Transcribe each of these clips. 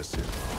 opposite.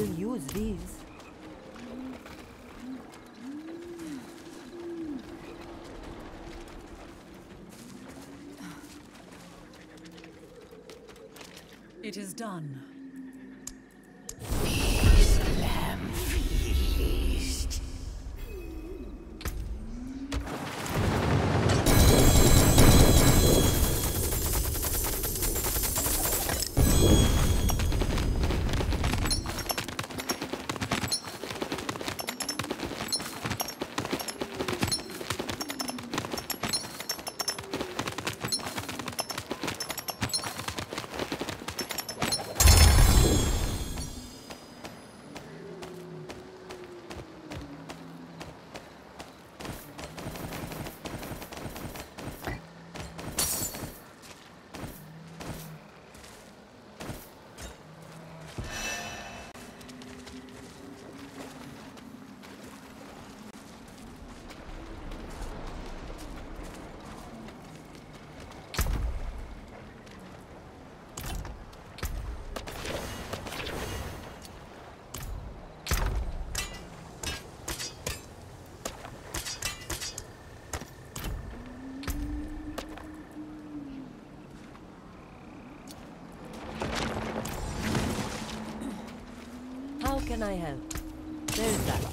Still use these. It is done. Can I help? There's that.